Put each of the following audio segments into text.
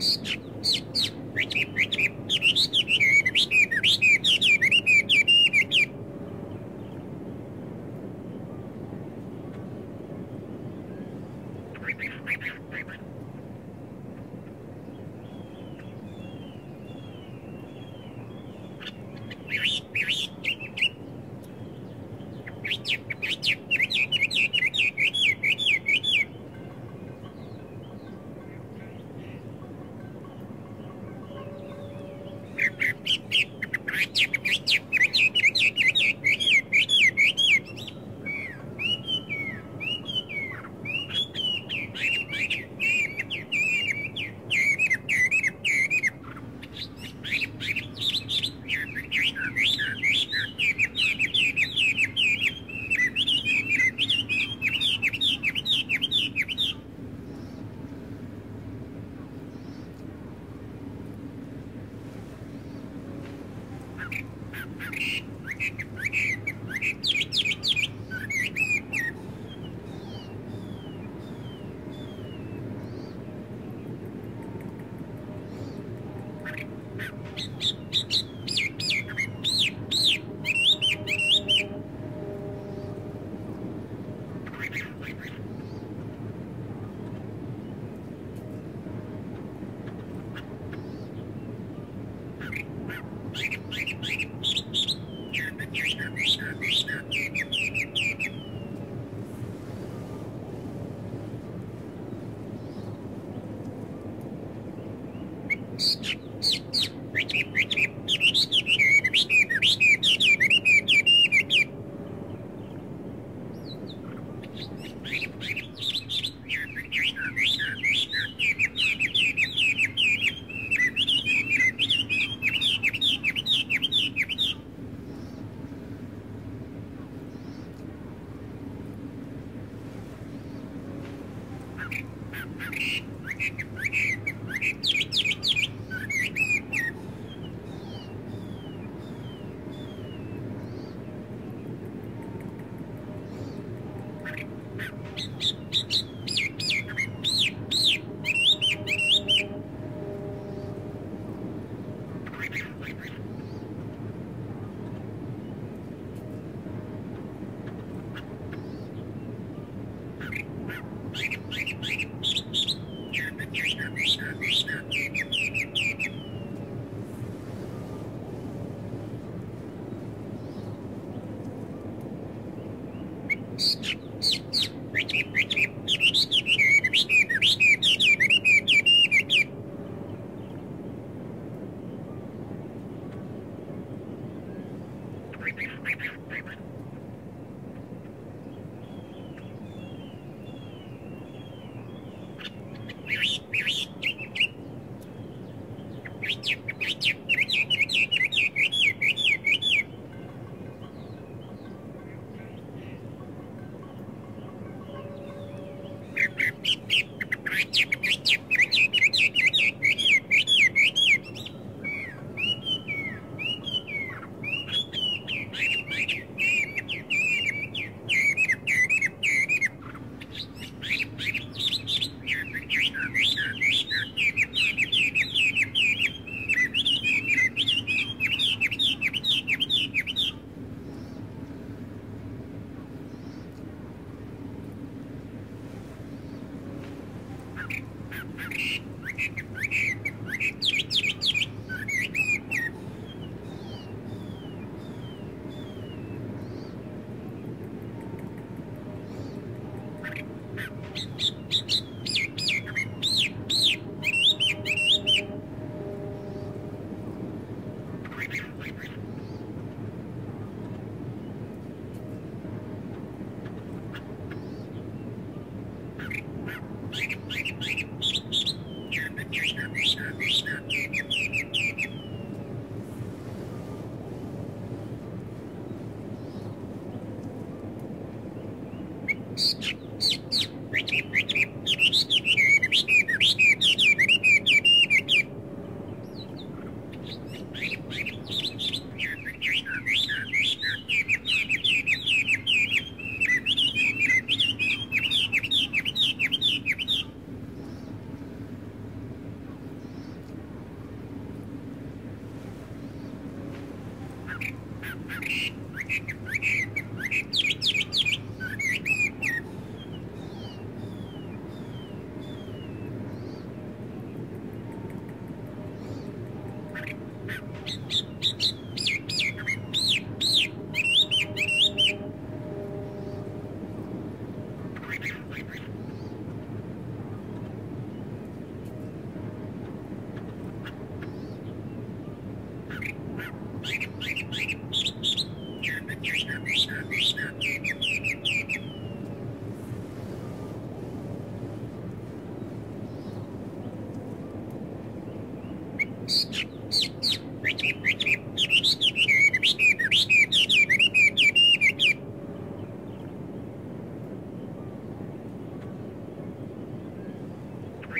Thank you.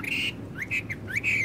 you.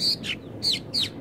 スッ。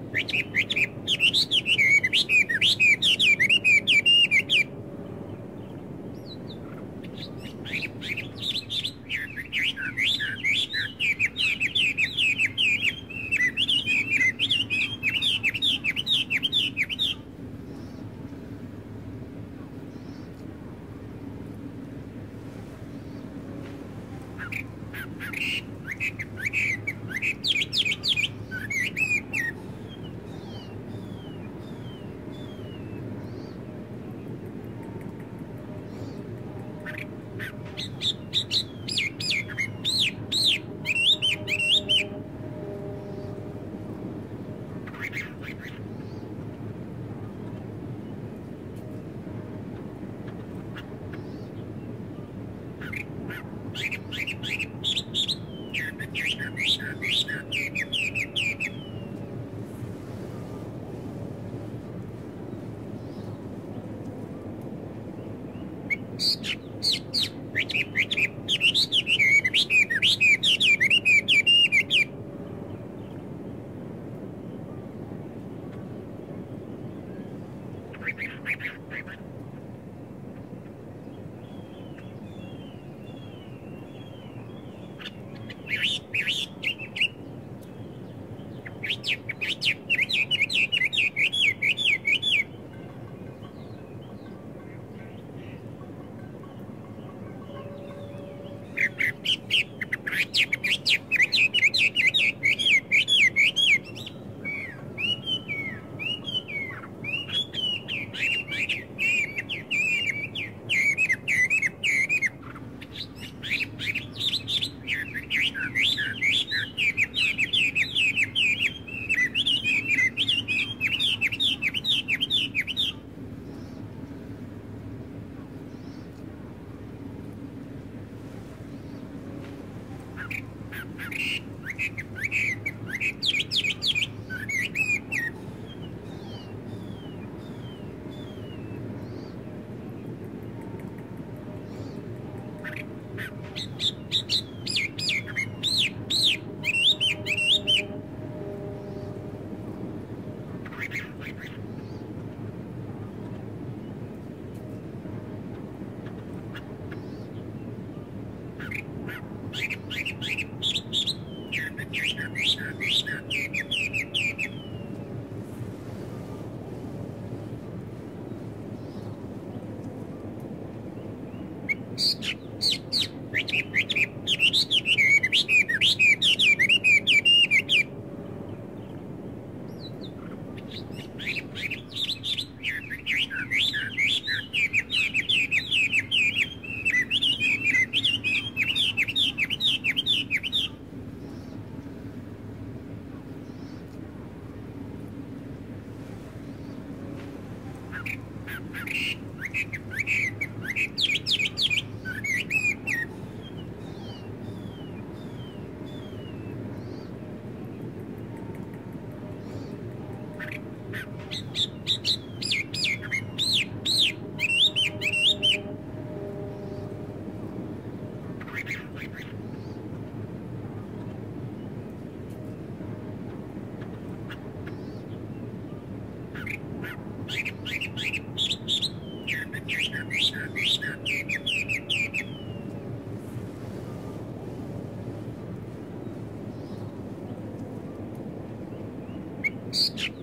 podcast.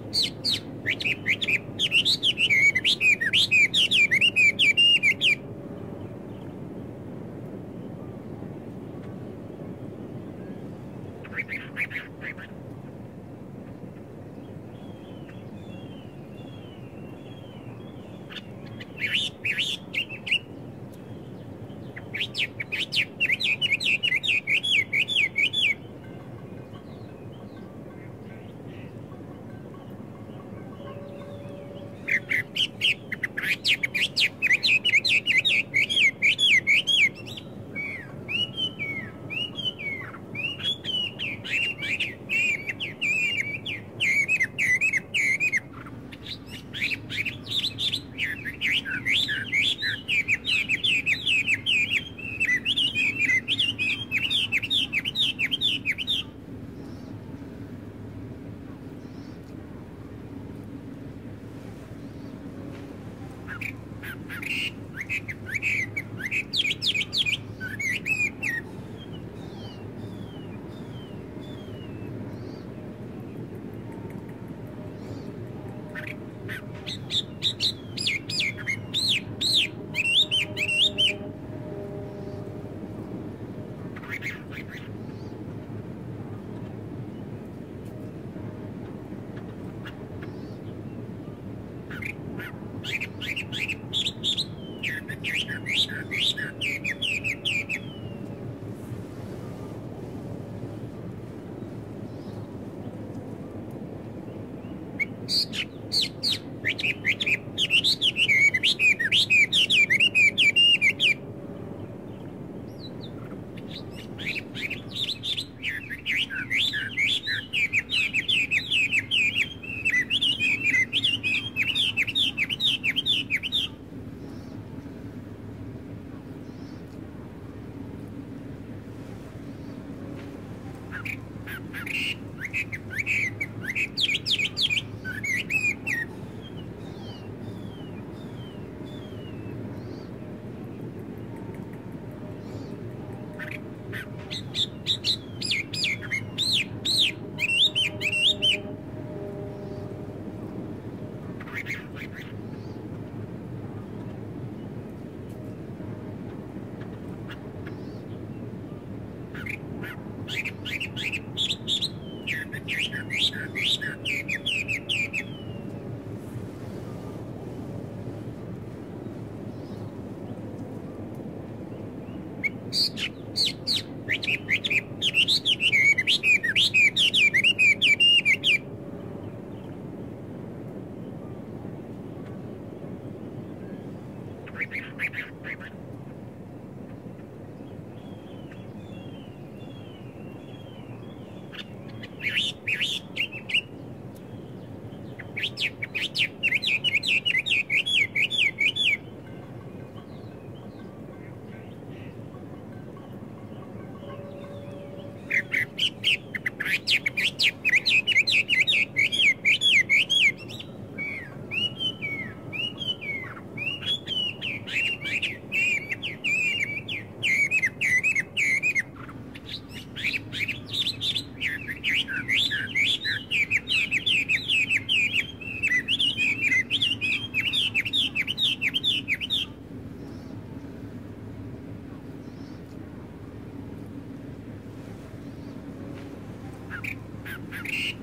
よし。